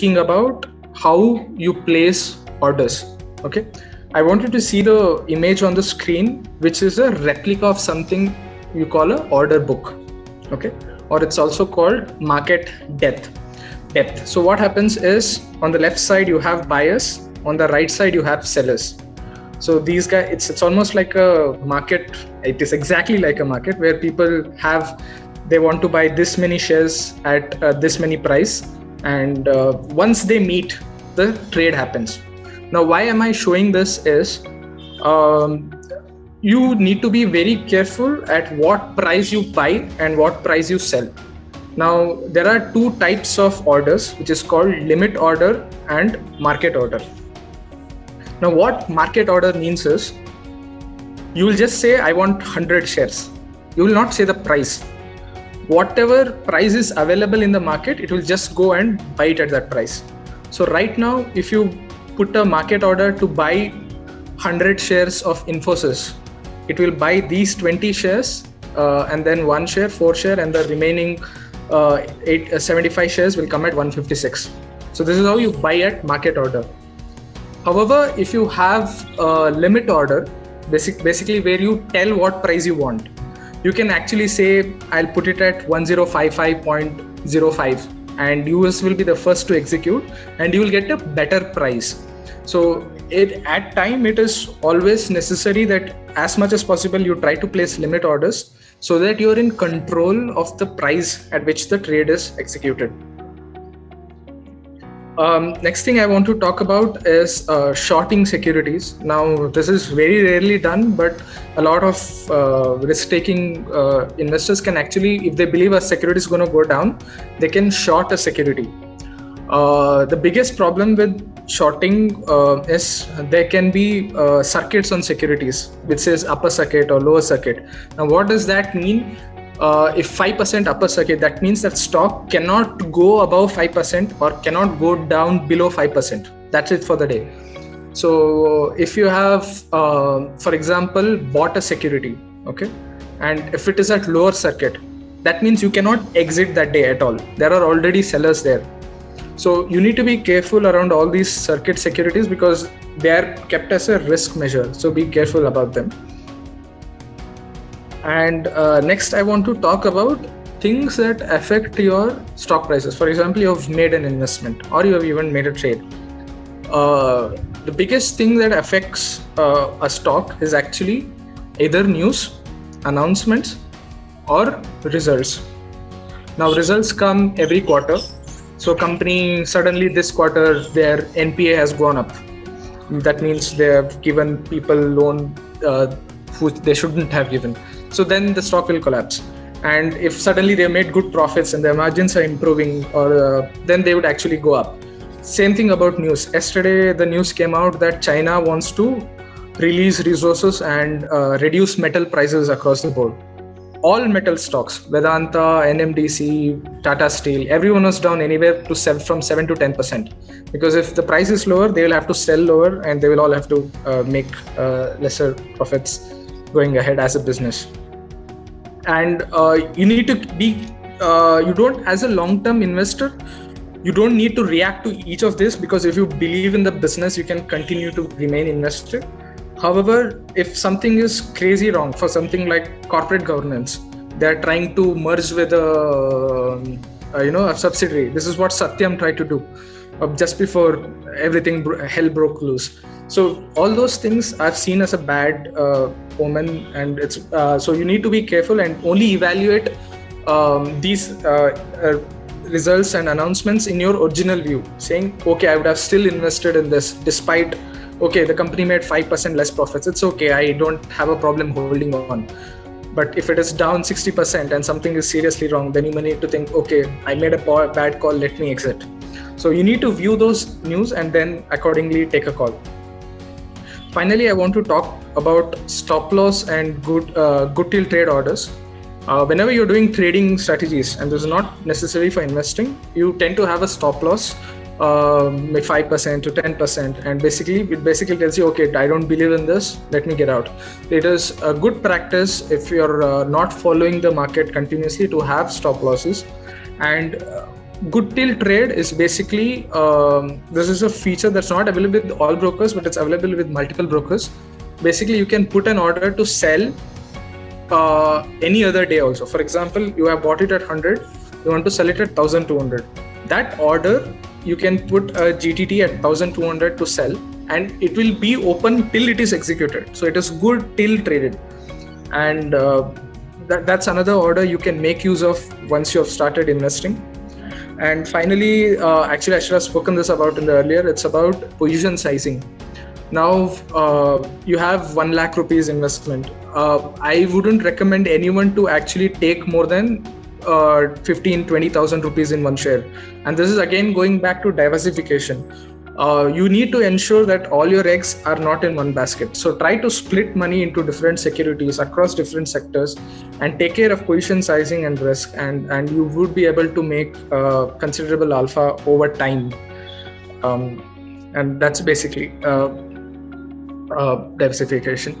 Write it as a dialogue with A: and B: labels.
A: speaking about how you place orders. Okay, I want you to see the image on the screen, which is a replica of something you call a order book. Okay, or it's also called market depth. Depth. So what happens is on the left side you have buyers, on the right side you have sellers. So these guys, it's it's almost like a market. It is exactly like a market where people have they want to buy this many shares at uh, this many price, and uh, once they meet, the trade happens now, why am I showing this is um, you need to be very careful at what price you buy and what price you sell. Now, there are two types of orders, which is called limit order and market order. Now, what market order means is you will just say, I want 100 shares. You will not say the price. Whatever price is available in the market, it will just go and buy it at that price. So, right now, if you put a market order to buy 100 shares of Infosys. It will buy these 20 shares uh, and then one share, four share, and the remaining uh, eight, uh, 75 shares will come at 156. So this is how you buy at market order. However, if you have a limit order, basic, basically where you tell what price you want, you can actually say, I'll put it at 1055.05 and US will be the first to execute and you will get a better price. So it at time it is always necessary that as much as possible you try to place limit orders so that you're in control of the price at which the trade is executed. Um, next thing I want to talk about is uh, shorting securities. Now, this is very rarely done, but a lot of uh, risk-taking uh, investors can actually, if they believe a security is going to go down, they can short a security. Uh, the biggest problem with shorting uh, is there can be uh, circuits on securities, which says upper circuit or lower circuit. Now, what does that mean? Uh, if 5% upper circuit, that means that stock cannot go above 5% or cannot go down below 5%. That's it for the day. So if you have, uh, for example, bought a security, okay, and if it is at lower circuit, that means you cannot exit that day at all. There are already sellers there. So you need to be careful around all these circuit securities because they are kept as a risk measure. So be careful about them. And uh, next, I want to talk about things that affect your stock prices. For example, you have made an investment or you have even made a trade. Uh, the biggest thing that affects uh, a stock is actually either news, announcements, or results. Now, results come every quarter. So, company suddenly this quarter their NPA has gone up. That means they have given people loan uh, they shouldn't have given so then the stock will collapse. And if suddenly they made good profits and their margins are improving or uh, then they would actually go up. Same thing about news. Yesterday the news came out that china wants to release resources and uh, reduce metal prices across the board. All metal stocks vedanta nmdc tata steel everyone was down anywhere to sell from 7 to 10 percent. Because if the price is lower they will have to sell lower and they will all have to uh, make uh, lesser profits going ahead as a business and uh, you need to be uh, you don't as a long term investor you don't need to react to each of this because if you believe in the business you can continue to remain invested. However if something is crazy wrong for something like corporate governance they're trying to merge with a, a you know a subsidiary this is what satyam tried to do. uh, just before everything hell broke loose. So all those things are seen as a bad uh, omen and it's uh, so you need to be careful and only evaluate um, these uh, uh, results and announcements in your original view saying okay i would have still invested in this despite okay the company made 5% less profits. It's okay. I don't have a problem holding on. But if it is down 60% and something is seriously wrong then you may need to think okay i made a bad call. Let me exit so you need to view those news and then accordingly take a call Finally, I want to talk about stop loss and good uh, good till trade orders. Uh, whenever you're doing trading strategies, and this is not necessary for investing, you tend to have a stop loss, um, five percent to ten percent, and basically it basically tells you, okay, I don't believe in this, let me get out. It is a good practice if you're uh, not following the market continuously to have stop losses, and uh, good till trade is basically um, this is a feature that's not available with all brokers, but it's available with multiple brokers. Basically, you can put an order to sell uh, any other day also. For example, you have bought it at 100, you want to sell it at 1200. That order you can put a GTT at 1200 to sell, and it will be open till it is executed. So it is good till traded, and uh, that, that's another order you can make use of once you have started investing and finally, uh, actually, I should have spoken this about in the earlier. It's about position sizing. Now uh, you have one lakh rupees investment. Uh, I wouldn't recommend anyone to actually take more than uh, 15 20000 rupees in one share and this is again going back to diversification uh, you need to ensure that all your eggs are not in one basket. So try to split money into different securities across different sectors and take care of position sizing and risk, and, and you would be able to make uh, considerable alpha over time. Um, and that's basically uh, uh diversification.